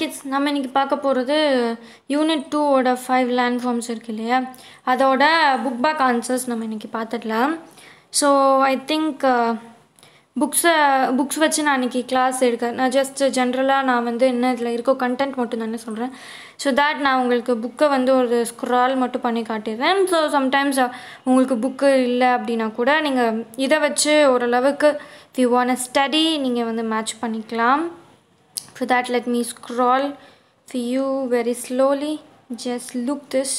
Kids நம்ம இன்றைக்கி பார்க்க போகிறது யூனிட் டூவோட ஃபைவ் லேண்ட் ஃபார்ம்ஸ் இருக்கு இல்லையா? அதோட புக் பேக் ஆன்சர்ஸ் நம்ம இன்றைக்கி பார்த்துடலாம். ஸோ ஐ திங்க் புக்ஸை புக்ஸ் வச்சு நான் இன்றைக்கி கிளாஸ் எடுக்க நான் ஜஸ்ட் ஜென்ரலாக நான் வந்து என்ன இதில் இருக்கோ கண்டென்ட் மட்டும் தானே சொல்கிறேன் ஸோ தேட் நான் உங்களுக்கு புக்கை வந்து ஒரு ஸ்க்ரால் மட்டும் பண்ணி காட்டிடுறேன். ஸோ சம்டைம்ஸ் uh, உங்களுக்கு புக்கு இல்லை அப்படின்னா கூட நீங்கள் இதை வச்சு ஓரளவுக்கு if வான் want ஸ்டடி நீங்கள் வந்து மேட்ச் பண்ணிக்கலாம். For that, let me scroll for you very slowly. Just look this.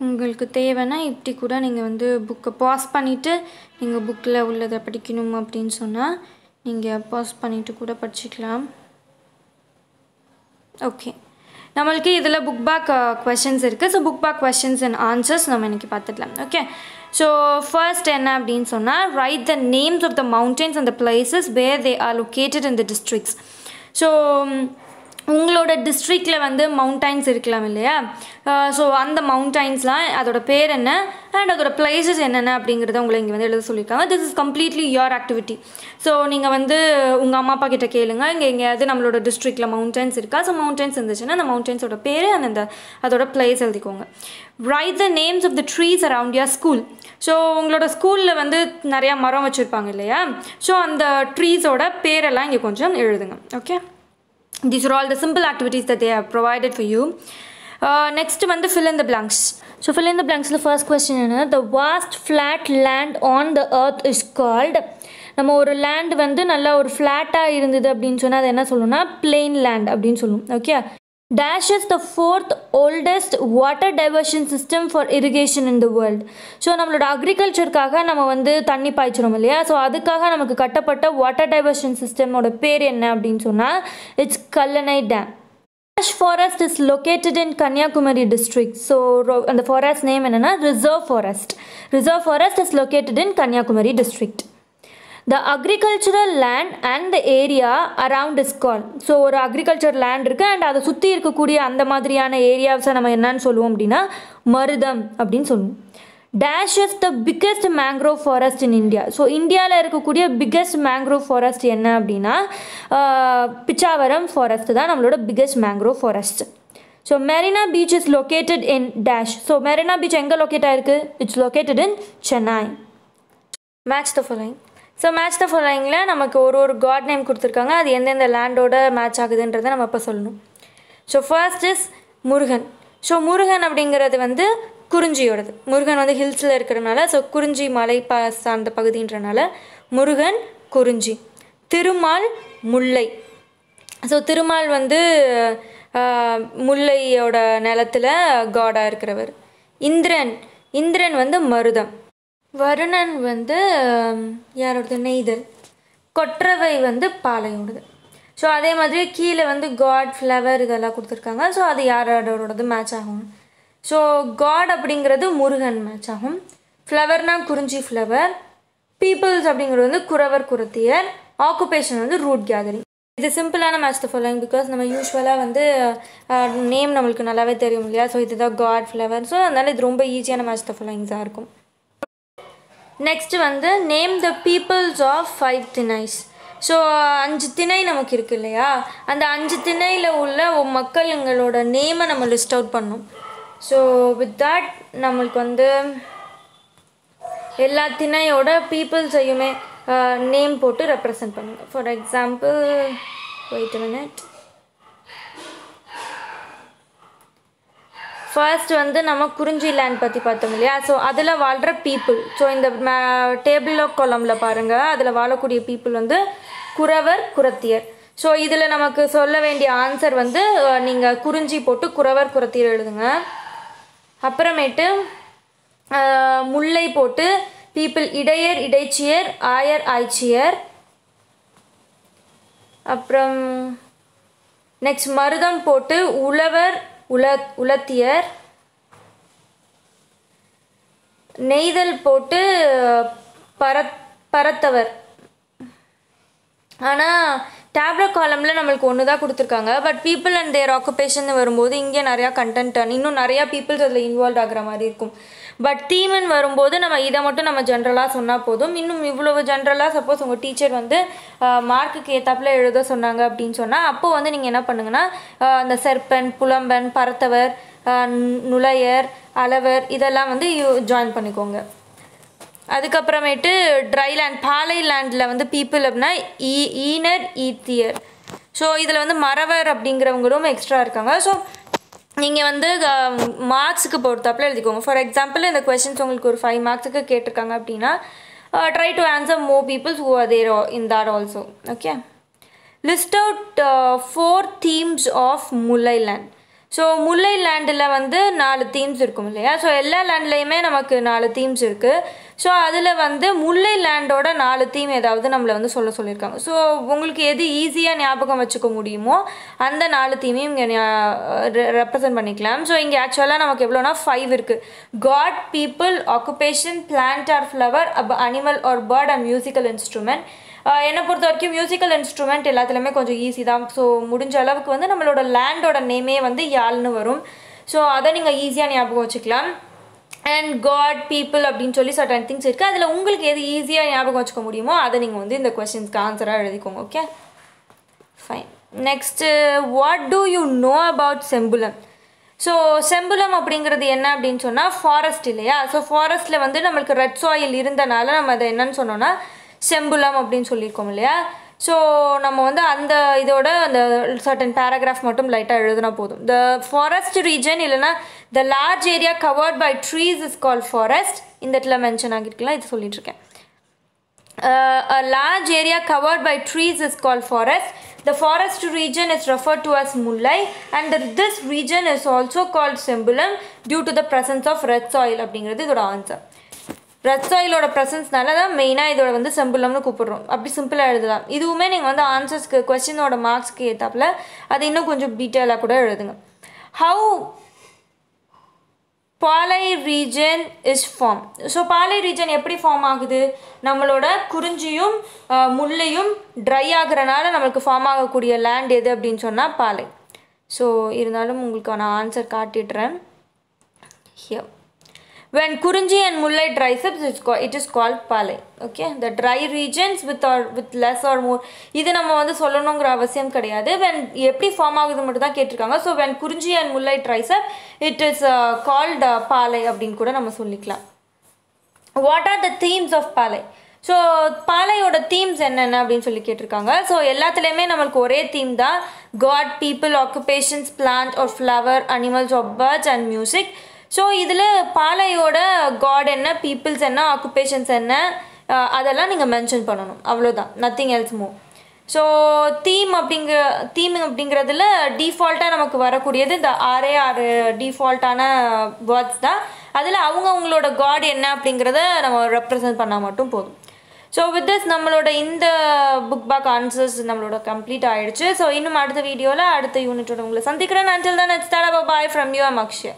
உங்களுக்கு தேவைன்னா இப்படி கூட நீங்கள் வந்து புக்கை பாஸ் பண்ணிவிட்டு நீங்கள் புக்கில் உள்ளதை படிக்கணும் அப்படின்னு சொன்னால் நீங்கள் பாஸ் பண்ணிவிட்டு கூட படிச்சுக்கலாம் ஓகே நம்மளுக்கு இதில் புக் பேக் கொஷின்ஸ் இருக்குது so book back questions and answers நம்ம இன்றைக்கி பார்த்துக்கலாம் ஓகே ஸோ ஃபர்ஸ்ட் என்ன அப்படின்னு சொன்னால் write the names of the mountains and the places where they are located in the districts so உங்களோட டிஸ்ட்ரிக்டில் வந்து மவுண்டைன்ஸ் இருக்கலாம் இல்லையா? ஸோ அந்த மவுண்டைன்ஸ்லாம் அதோட பேர் என்ன? அண்ட் அதோட பிளேசஸ் என்னென்ன அப்படிங்கிறத உங்களை இங்கே வந்து எழுத சொல்லியிருக்காங்க. This is completely your activity so நீங்கள் வந்து உங்கள் அம்மா அப்பா கிட்ட கேளுங்க. இங்கே எங்கேயாவது நம்மளோட டிஸ்ட்ரிக்டில் மவுண்டைன்ஸ் இருக்கா? ஸோ மவுண்டைன்ஸ் இருந்துச்சுன்னா அந்த மவுண்டைன்ஸோட பேர் அண்ட் அந்த அதோட பிளேஸ் எழுதிக்கோங்க. Write the names of the trees around your school so உங்களோட ஸ்கூலில் வந்து நிறையா மரம் வச்சுருப்பாங்க இல்லையா? ஸோ அந்த ட்ரீஸோட பேரெல்லாம் இங்கே கொஞ்சம் எழுதுங்க. Okay these are all the simple activities that they have provided for you uh, next வந்து fill in the blanks so fill in the blanks the first question என்ன the vast flat land on the earth is called நம்ம ஒரு land வந்து நல்லா ஒரு ஃப்ளாட்டாக இருந்தது அப்படின்னு சொன்னால் அது என்ன சொல்லணும்னா பிளெயின் லேண்ட் அப்படின்னு சொல்லணும் okay dash is the fourth oldest water diversion system for irrigation in the world so நம்மளோட அக்ரிகல்ச்சருக்காக நம்ம வந்து தண்ணி பாய்ச்சிரும் இல்லையா ஸோ அதுக்காக நமக்கு கட்டப்பட்ட வாட்டர் டைவர்ஷன் சிஸ்டமோட பேர் என்ன அப்படின்னு சொன்னால் it's Kallanai dam Ash forest is located in Kanyakumari district. So, அந்த forest name என்னன்னா Reserve Forest. Reserve Forest is located in Kanyakumari district. The agricultural land and the area around is called so ஒரு agriculture land இருக்குது and அதை சுற்றி இருக்கக்கூடிய அந்த மாதிரியான ஏரியாஸை நம்ம என்னன்னு சொல்லுவோம் அப்படின்னா மருதம் அப்படின்னு சொல்லுவோம். Dash is the biggest mangrove forest in India so இந்தியாவில் இருக்கக்கூடிய பிக்கஸ்ட் மேங்க்ரோவ் ஃபாரஸ்ட் என்ன அப்படின்னா பிச்சாவரம் ஃபாரஸ்ட் தான் நம்மளோட biggest mangrove forest so Marina beach is located in dash so Marina beach எங்கே லொக்கேட் ஆயிருக்கு? It's located in Chennai match the following so match the ஃபாலோயிங்கில் நமக்கு ஒரு ஒரு காட் நேம் கொடுத்துருக்காங்க. அது எந்தெந்த லேண்டோட மேட்ச் ஆகுதுன்றதை நம்ம இப்போ சொல்லணும். So first is Murugan. So Murugan அப்படிங்கிறது வந்து குறிஞ்சியோடது. முருகன் வந்து ஹில்ஸில் இருக்கிறனால ஸோ குறிஞ்சி மலை ப சார்ந்த பகுதின்றனால முருகன் குறிஞ்சி. திருமால் முல்லை. ஸோ திருமால் வந்து முல்லையோட நிலத்தில் காடாக இருக்கிறவர். இந்திரன். இந்திரன் வந்து மருதம். வருணன் வந்து யாரோடது நெய்தல். கொற்றவை வந்து பாலையோடது ஸோ அதே மாதிரி கீழே வந்து காட் ஃப்ளவர் இதெல்லாம் கொடுத்துருக்காங்க. ஸோ அது யாரோடது மேட்ச் ஆகும்? ஸோ காட் அப்படிங்கிறது முருகன் மேட்ச் ஆகும். ஃப்ளவர்னால் குறிஞ்சி ஃப்ளவர் பீப்புள்ஸ் அப்படிங்கிறது வந்து குறவர் குரத்தியர் ஆக்குபேஷன் வந்து ரூட் கேதரிங் இது சிம்பிளான மேட்ச் த ஃபாலோயிங் பிகாஸ் நம்ம யூஸ்வலாக வந்து நேம் நம்மளுக்கு நல்லாவே தெரியும் இல்லையா? ஸோ இதுதான் காட் ஃப்ளவர் ஸோ அதனால் இது ரொம்ப ஈஸியான மேட்ச் த ஃபாலோயிங்ஸாக இருக்கும். நெக்ஸ்ட் வந்து name the peoples of five தினைஸ் so அஞ்சு திணை நமக்கு இருக்கு இல்லையா? அந்த அஞ்சு திணையில் உள்ள மக்களுங்களோட நேமை நம்ம லிஸ்ட் அவுட் பண்ணோம். ஸோ வித் தட் நம்மளுக்கு வந்து எல்லா திணையோட பீப்புள்ஸையுமே நேம் போட்டு ரெப்ரசன்ட் பண்ணுங்க. For example wait minute first வந்து நம்ம குறிஞ்சி லேண்ட் பற்றி பார்த்தோம் இல்லையா? ஸோ அதில் வாழ்கிற பீப்புள் ஸோ இந்த டேபிள் ஆஃப் கொலமில் பாருங்கள் அதில் வாழக்கூடிய பீப்புள் வந்து குறவர் குரத்தியர் ஸோ இதில் நமக்கு சொல்ல வேண்டிய ஆன்சர் வந்து நீங்கள் குறிஞ்சி போட்டு குறவர் குரத்தியர் எழுதுங்க. அப்புறமேட்டு முல்லை போட்டு பீப்புள் இடையர் இடைச்சியர் ஆயர் ஆய்ச்சியர். அப்புறம் நெக்ஸ்ட் மருதம் போட்டு உழவர் உல உலத்தியர். நெய்தல் போட்டு பரத் பரத்தவர். ஆனால் டேப்லெட் காலமில் நம்மளுக்கு ஒன்று தான் கொடுத்துருக்காங்க. But people and their occupation வரும்போது இங்கே நிறையா கண்டென்ட் இன்னும் நிறையா பீப்புள்ஸ் அதில் இன்வால்வ் ஆகிற மாதிரி இருக்கும். பட் தீமன் வரும்போது நம்ம இதை மட்டும் நம்ம ஜென்ரலாக சொன்னால் போதும். இன்னும் இவ்வளவு ஜென்ரலாக சப்போஸ் உங்கள் டீச்சர் வந்து மார்க்குக்கு ஏத்தாப்புல எழுத சொன்னாங்க அப்படின்னு சொன்னால் அப்போது வந்து நீங்கள் என்ன பண்ணுங்கன்னா அந்த செர்பன் புலம்பன் பரத்தவர் நுழையர் அளவர் இதெல்லாம் வந்து ஜாயின் பண்ணிக்கோங்க. அதுக்கப்புறமேட்டு ட்ரை லேண்ட் பாலை லேண்டில் வந்து பீப்புள் அப்படின்னா ஈ ஈனர் ஈத்தியர். ஸோ இதில் வந்து மறவர் அப்படிங்கிறவங்களும் எக்ஸ்ட்ரா இருக்காங்க. ஸோ நீங்கள் வந்து மார்க்ஸுக்கு பொறுத்தாப்பில் எழுதிக்கோங்க. ஃபார் எக்ஸாம்பிள் இந்த கொஷின்ஸ் உங்களுக்கு ஒரு ஃபைவ் மார்க்ஸுக்கு கேட்டிருக்காங்க அப்படின்னா try to answer more peoples who are there in that also okay list out four themes of Mullai land so Mullai லேண்டில் வந்து நாலு தீம்ஸ் இருக்கும் இல்லையா? ஸோ எல்லா லேண்ட்லேயுமே நமக்கு நாலு தீம்ஸ் இருக்குது ஸோ அதில் வந்து முல்லை லேண்டோட நாலு தீம் ஏதாவது நம்மளை வந்து சொல்ல சொல்லியிருக்காங்க. ஸோ உங்களுக்கு எது ஈஸியாக ஞாபகம் வச்சுக்க முடியுமோ அந்த நாலு தீமையும் இங்கே ரெப்ரசன்ட் பண்ணிக்கலாம். ஸோ இங்கே ஆக்சுவலாக நமக்கு எவ்வளோனா ஃபைவ் இருக்குது god people occupation plant or flower of animal or bird and musical instrument என்னை பொறுத்த வரைக்கும் மியூசிக்கல் இன்ஸ்ட்ருமெண்ட் எல்லாத்துலேயுமே கொஞ்சம் ஈஸி தான். ஸோ முடிஞ்ச அளவுக்கு வந்து நம்மளோட லேண்டோட நேமே வந்து யாழ்னு வரும். ஸோ அதை நீங்கள் ஈஸியாக ஞாபகம் வச்சுக்கலாம். அண்ட் காட் பீப்புள் அப்படின்னு சொல்லி சர்டன் திங்ஸ் இருக்குது அதில் உங்களுக்கு எது ஈஸியாக ஞாபகம் வச்சுக்க முடியுமோ அதை நீங்கள் வந்து இந்த கொஸ்டின்ஸ்க்கு ஆன்சராக எழுதிக்கோங்க okay fine next what do you know about Sembulam so Sembulam அப்படிங்கிறது என்ன அப்படின்னு சொன்னால் ஃபாரஸ்ட் இல்லையா? ஸோ ஃபாரஸ்ட்டில் வந்து நம்மளுக்கு ரெட் சாயில் இருந்தனால நம்ம அதை என்னன்னு சொன்னோன்னா செம்புலம் அப்படின்னு சொல்லியிருக்கோம் இல்லையா? ஸோ நம்ம வந்து அந்த இதோட அந்த சர்டன் பேராகிராஃப் மட்டும் லைட்டாக எழுதுனா போதும் த ஃபாரஸ்ட் ரீஜன் இல்லைனா the large area covered by trees is call forest இந்த இடத்துல மென்ஷன் ஆகிருக்கலாம் இது சொல்லிட்டுருக்கேன் a large area covered by trees is call forest the forest region is refer to as Mullai and this region is also called called Simbulam due the the of red red அப்படிங்கிறது இதோட answer red சாயிலோட ப்ரெசன்ஸ்னால தான் மெயினாக இதோட வந்து செம்புலம்னு கூப்பிடுறோம். அப்படி சிம்பிளாக எழுதலாம். இதுவுமே நீங்கள் வந்து ஆன்சர்ஸ்க்கு கொஸ்டினோட மார்க்ஸ்க்கு ஏற்றாப்புல அது இன்னும் கொஞ்சம் டீட்டெயிலாக கூட எழுதுங்க. How Palai region is form so Palai region எப்படி ஃபார்ம் ஆகுது? நம்மளோட குறிஞ்சியும் முள்ளையும் ட்ரை ஆகுறனால நம்மளுக்கு ஃபார்ம் ஆகக்கூடிய லேண்ட் எது அப்படின்னு சொன்னால் பாலை. ஸோ இருந்தாலும் உங்களுக்கு நான் answer காட்டிடுறேன். Here when Kurinji and mullai triceps, it's called, it is called palai okay? The dry regions with or with less or more இது நம்ம வந்து சொல்லணுங்கிற அவசியம் கிடையாது. When எப்படி ஃபார்ம் ஆகுது மட்டும் தான் கேட்டிருக்காங்க. So when Kurinji and mullai dries it it is uh, called uh, அப்படின்னு கூட நம்ம சொல்லிக்கலாம். What are the themes of Palai so பாலையோட themes என்னென்ன அப்படின்னு சொல்லி கேட்டிருக்காங்க. ஸோ எல்லாத்துலேயுமே நம்மளுக்கு ஒரே தீம் தான் god people occupations plant or flower animals of birds and music so இதில் பாலையோட காட் என்ன பீப்புள்ஸ் என்ன ஆக்குபேஷன்ஸ் என்ன அதெல்லாம் நீங்கள் மென்ஷன் பண்ணணும். அவ்வளோதான் nothing else move so theme அப்படிங்கிற தீம் அப்படிங்கிறதுல டிஃபால்ட்டாக நமக்கு வரக்கூடியது இந்த ஆறே ஆறு டிஃபால்ட்டான வேர்ட்ஸ் தான். அதில் அவங்கவுங்களோட காட் என்ன அப்படிங்கிறத நம்ம ரெப்ரசன்ட் பண்ணால் மட்டும் போதும். ஸோ வித் திஸ் நம்மளோட இந்த புக் பேக் ஆன்சர்ஸ் நம்மளோட கம்ப்ளீட் ஆகிடுச்சு ஸோ இன்னும் அடுத்த வீடியோவில் அடுத்த யூனிட்டோட உங்களை சந்திக்கிறேன். Until then next bye from you am Akshaya